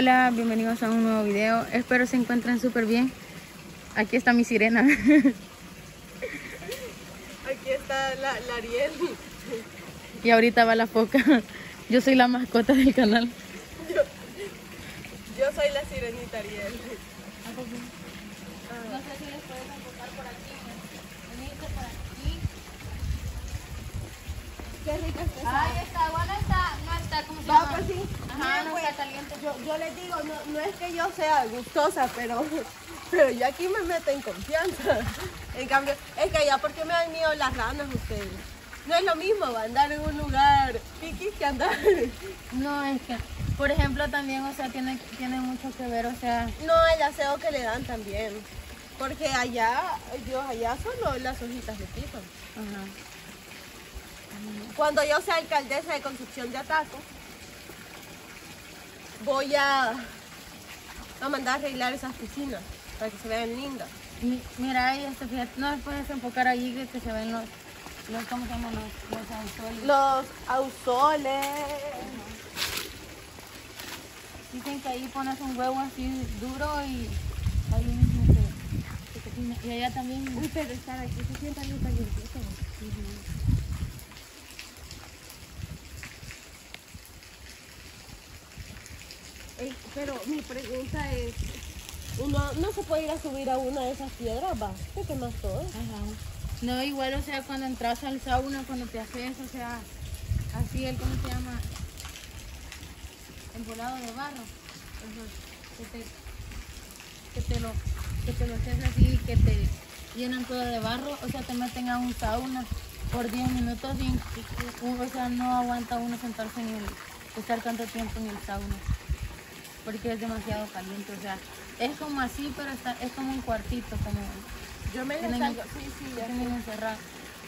Hola, bienvenidos a un nuevo video. Espero se encuentren súper bien. Aquí está mi sirena. Aquí está la, la Ariel. y ahorita va la foca. Yo soy la mascota del canal. Yo, yo soy la sirenita Ariel. No sé si les puedes enfocar por aquí. Venirte por aquí. Qué rica está. Ahí está, agua no está, no está, ¿cómo se Va, llama? pues sí. Ajá, no pues, está caliente. Yo, yo les digo, no, no es que yo sea gustosa, pero, pero yo aquí me meto en confianza. En cambio, es que allá porque me han ido las ranas ustedes. No es lo mismo andar en un lugar piqui que andar. No, es que, por ejemplo, también, o sea, tiene, tiene mucho que ver, o sea, No, el aseo que le dan también. Porque allá, Dios, allá solo las hojitas de piso. ajá. Cuando yo sea alcaldesa de Concepción de Ataco, voy a, a mandar a arreglar esas piscinas para que se vean lindas. Mi- Mira ahí, este, fíjate, no puedes enfocar ahí que, que se ven los, los, ¿cómo se llaman? Los, los anzuelos. Los ausoles. Dicen que ahí pones un huevo así duro y ahí mismo se, se cocina. Y allá también. Uy, pero estar aquí se sienta bien calientito. Pero mi pregunta es, uno no se puede ir a subir a una de esas piedras, va, ¿qué quemas todo? Ajá. No, igual, o sea, cuando entras al sauna, cuando te haces, o sea, así el, ¿cómo se llama? El volado de barro. Que, te, que, te lo, que te lo haces así, que te llenan todo de barro, o sea, te meten a un sauna por 10 minutos y- o sea, no aguanta uno sentarse en el, estar tanto tiempo en el sauna. Porque es demasiado caliente, o sea, es como así, pero está, es como un cuartito, como Yo me les salgo, sí, sí, ya. encerrado.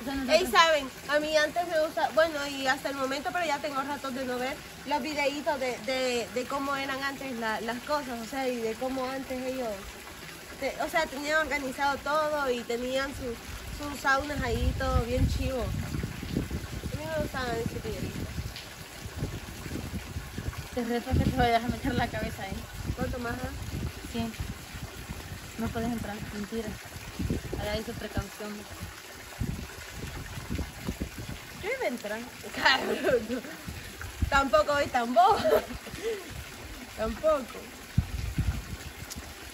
O sea, Ey, saben, a mí antes me gusta, bueno, y hasta el momento, pero ya tengo ratos de no ver los videitos de, de, de cómo eran antes la- las cosas, o sea, y de cómo antes ellos, te- o sea, tenían organizado todo y tenían sus, sus saunas ahí, todo bien chivo. A mí me gustaban esos videitos. Te reto que te vayas a meter la cabeza ahí. ¿Cuánto más? ah? Sí. No puedes entrar, mentira. Ahora dice precaución. Yo iba a entrar. Cabrón. Tampoco hoy tan bobo. Tampoco.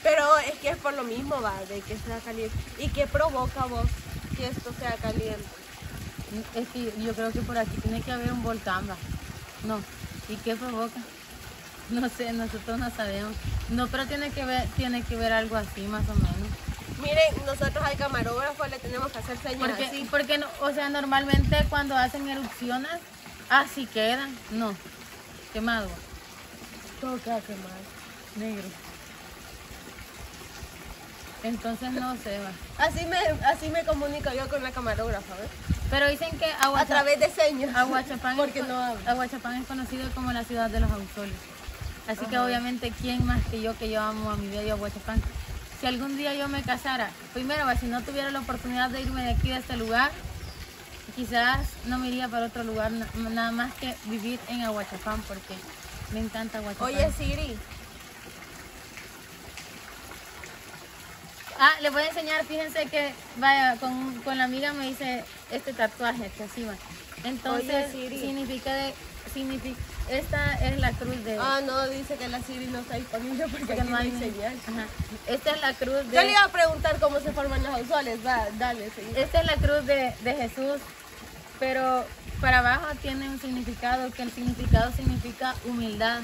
Pero es que es por lo mismo, va, de que sea caliente. ¿Y qué provoca vos que esto sea caliente? Es que yo creo que por aquí tiene que haber un volcán, va. No. ¿Y qué provoca? No sé, nosotros no sabemos. No, pero tiene que ver, tiene que ver algo así, más o menos. Miren, nosotros al camarógrafo le tenemos que hacer señas Porque, así. porque no, o sea, normalmente cuando hacen erupciones, así quedan. No. Quemado. Todo queda quemado. Negro. Entonces no sé, va. Así me, así me comunico yo con la camarógrafa, ¿ves? Pero dicen que A Aguacha- través de señas. Aguachapán, Porque es, no habla. Aguachapán es conocido como la ciudad de los ausoles. Así que obviamente, ¿quién más que yo que yo amo a mi bello Aguachapán? Si algún día yo me casara, primero, si no tuviera la oportunidad de irme de aquí, de este lugar, quizás no me iría para otro lugar, na- nada más que vivir en Aguachapán, porque me encanta Aguachapán. Oye, Siri, Ah, les voy a enseñar, fíjense que, vaya, con, con la amiga me hice este tatuaje, que así va. Entonces, Oye, significa de, significa, esta es la cruz de... ah, no, dice que la Siri no está disponible porque porque aquí no hay señal. Ajá. Esta es la cruz Yo le de, iba a preguntar cómo se forman los ausoles, va, dale, sí. esta es la cruz de, de Jesús, pero para abajo tiene un significado, que el significado significa humildad.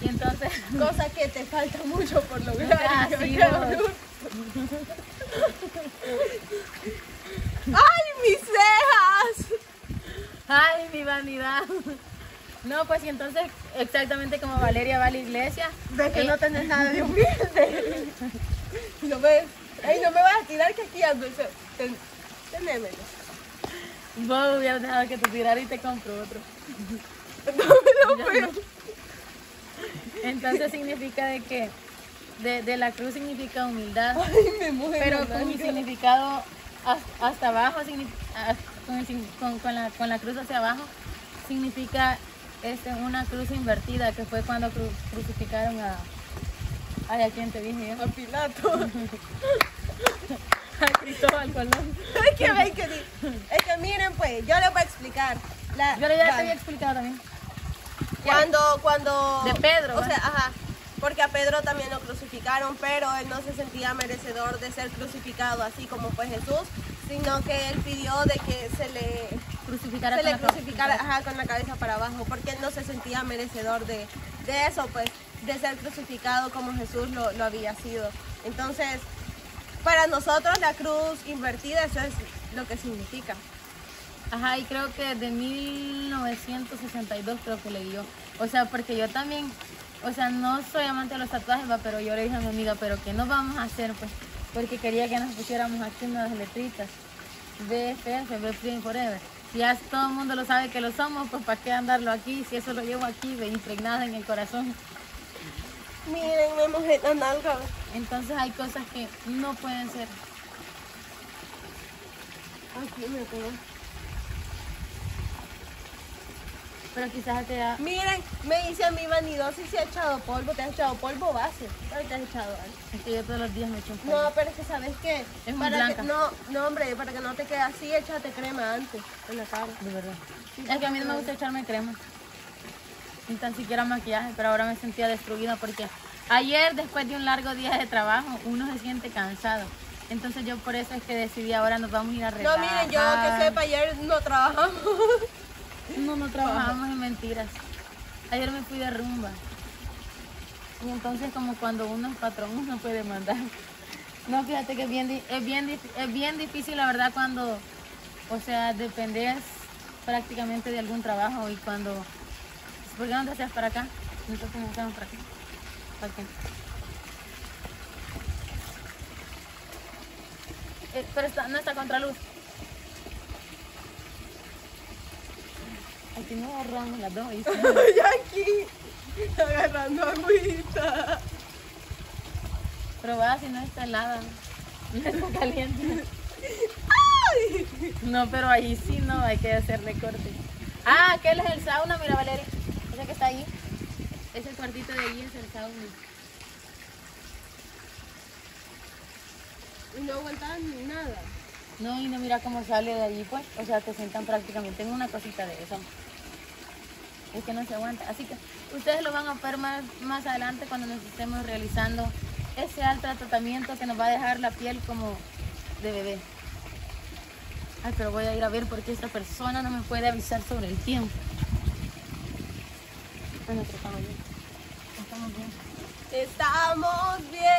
Y entonces, Cosa que te falta mucho por lograr. Ah, sí. ¡Ay, mis cejas! ¡ay, mi vanidad! No, pues y entonces, exactamente como Valeria va a la iglesia, Ves que eh, no tenés nada de humilde. ¿Lo ves? Ey, no me vas a tirar que aquí ando. Ten, tenémelo. Vos hubieras dejado que te tirara y te compro otro. No me lo veo. Entonces significa de que de, de la cruz significa humildad, Ay, me muero. pero con mi significado has- hasta abajo, con, el sin- con- con la, con la cruz hacia abajo, significa este, una cruz invertida, que fue cuando cru- crucificaron a... Ay, ¿a quién te dije yo? A Pilato. A Cristóbal Colón. es que ven que di- es que miren pues, yo les voy a explicar. La, Yo ya te va, había explicado también. cuando, cuando. De Pedro, O sea, ajá. Porque a Pedro también lo crucificaron, pero él no se sentía merecedor de ser crucificado así como fue Jesús, sino que él pidió de que se le Crucificara se con le la cruz. crucificara ajá, con la cabeza para abajo, porque él no se sentía merecedor de, de eso, pues, de ser crucificado como Jesús lo, lo había sido. Entonces, para nosotros la cruz invertida, eso es lo que significa. Ajá, y creo que de 1962 creo que le dio. O sea, porque yo también, o sea, no soy amante de los tatuajes, va, pero yo le dije a mi amiga, pero ¿qué nos vamos a hacer? Pues, porque quería que nos pusiéramos aquí unas letritas. BFF, Best Forever. Si ya todo el mundo lo sabe que lo somos, pues ¿para qué andarlo aquí? Si eso lo llevo aquí, ve impregnada en el corazón. Miren, me mojé la nalga. Entonces hay cosas que no pueden ser. Aquí me pegó. Pero quizás te da... Miren, me dice a mí vanidosis si ha echado polvo, te has echado polvo base, pero te has echado algo. Es que yo todos los días me echo polvo. No, pero es que sabes qué, Es muy para blanca. que no, no hombre, para que no te quede así, échate crema antes en la cara. De verdad. Es que a mí no me gusta echarme crema. Ni tan siquiera maquillaje, pero ahora me sentía destruida porque ayer, después de un largo día de trabajo, uno se siente cansado. Entonces yo por eso es que decidí ahora nos vamos a ir a No, relajar. miren, yo que sepa, ayer no trabajamos. No, no trabajamos en mentiras. Ayer me fui de rumba. Y entonces como cuando uno es patrón, uno puede mandar. No, fíjate que es bien, es bien, es bien difícil, la verdad, cuando, o sea, dependes prácticamente de algún trabajo y cuando... ¿Por qué no te hacías para acá? Entonces nos hacemos para acá. ¿Para qué? Eh, pero está, no está contra nos agarramos las dos, y aquí, agarrando agüita. Va, si no está helada, no está caliente. No, pero ahí sí no, hay que hacerle corte. Ah, aquel es el sauna, mira Valeria. Ese que está ahí. Ese cuartito de ahí es el sauna. Y no aguantaban ni nada. No, y no mira cómo sale de allí, pues. O sea, te sientan prácticamente en una cosita de eso. Es que no se aguanta. Así que ustedes lo van a ver más, más adelante cuando nos estemos realizando ese alto tratamiento que nos va a dejar la piel como de bebé. Ay, pero voy a ir a ver porque esta persona no me puede avisar sobre el tiempo. Bueno, estamos bien. Estamos bien. Estamos bien.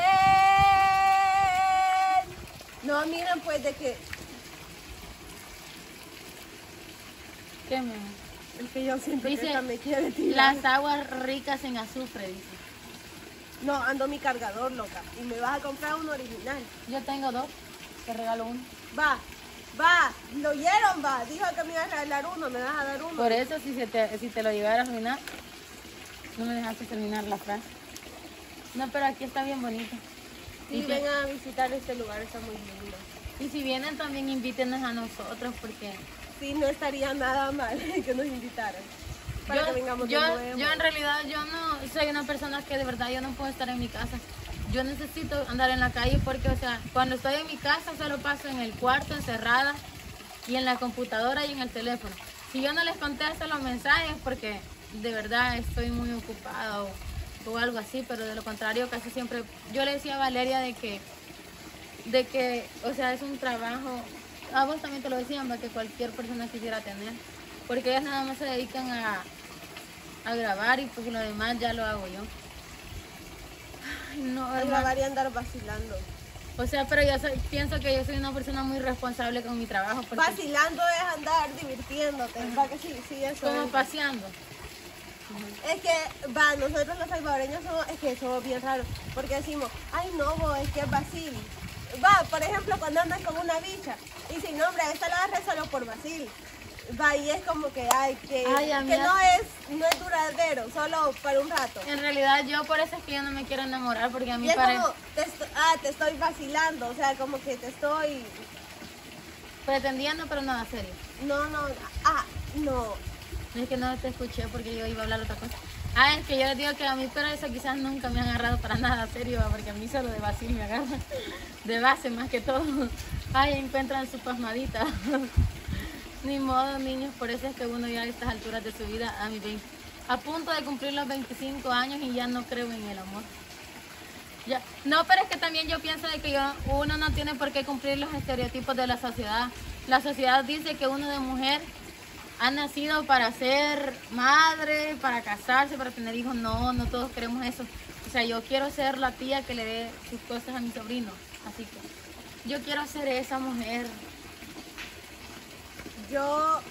No, miren pues de que ¿Qué me? Es que yo siento que Dice, me quiere tirar. Las aguas ricas en azufre, dice. No, ando mi cargador, loca. Y me vas a comprar uno original. Yo tengo dos, te regalo uno. Va, va, lo oyeron, va. Dijo que me iba a regalar uno, me vas a dar uno. Por eso, si, se te, si te lo llegara a arruinar, no me dejaste terminar la frase. No, pero aquí está bien bonito. Sí, y, que- vengan a visitar este lugar, está muy lindo. y si vienen, también invítenos a nosotros, porque Sí, no estaría nada mal que nos invitaran. Para yo, que vengamos yo, de nuevo. yo en realidad yo no soy una persona que de verdad yo no puedo estar en mi casa. Yo necesito andar en la calle porque, o sea, cuando estoy en mi casa solo paso en el cuarto encerrada y en la computadora y en el teléfono. Si yo no les contesto los mensajes porque de verdad estoy muy ocupada o, o algo así, pero de lo contrario casi siempre yo le decía a Valeria de que de que, o sea, es un trabajo, a vos también te lo decían, va, que cualquier persona quisiera tener, porque ellas nada más se dedican a, a grabar y pues lo demás ya lo hago yo. Ay, no, A grabar y andar vacilando. O sea, pero yo soy, pienso que yo soy una persona muy responsable con mi trabajo, porque Vacilando es andar divirtiéndote. Va que sí, sí, eso como es. paseando. Es que, va, nosotros los salvadoreños somos, es que somos bien raros, porque decimos, ay no, bo, es que es vacil. Va, por ejemplo, cuando andas con una bicha, y sin nombre, esta la agarré solo por vacil. Va, y es como que, ay, que, Ay, que no es, no es duradero, solo para un rato. En realidad yo por eso es que yo no me quiero enamorar, porque a mí parece... ah, te estoy vacilando, o sea, como que te estoy, pretendiendo, pero nada serio. no, no, ah, no. Es que no te escuché porque yo iba a hablar otra cosa. Ah, es que yo les digo que a mí pero eso quizás nunca me han agarrado para nada serio, porque a mí solo de vacío me agarra. De base más que todo. Ay, encuentran su pasmadita. Ni modo, niños, por eso es que uno ya a estas alturas de su vida, a mi 20, a punto de cumplir los 25 años y ya no creo en el amor. Ya. No, pero es que también yo pienso de que yo, uno no tiene por qué cumplir los estereotipos de la sociedad. La sociedad dice que uno de mujer ha nacido para ser madre, para casarse, para tener hijos. No, no todos queremos eso. O sea, yo quiero ser la tía que le dé sus cosas a mi sobrino. Así que yo quiero ser esa mujer. Yo.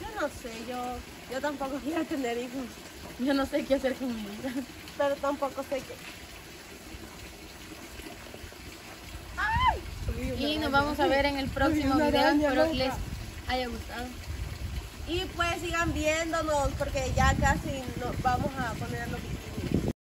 Yo no sé, yo, yo tampoco quiero tener hijos. Yo no sé qué hacer con mi vida. Pero tampoco sé qué. Y nos vamos a ver en el próximo video. les haya gustado. Y pues sigan viéndonos porque ya casi nos vamos a poner los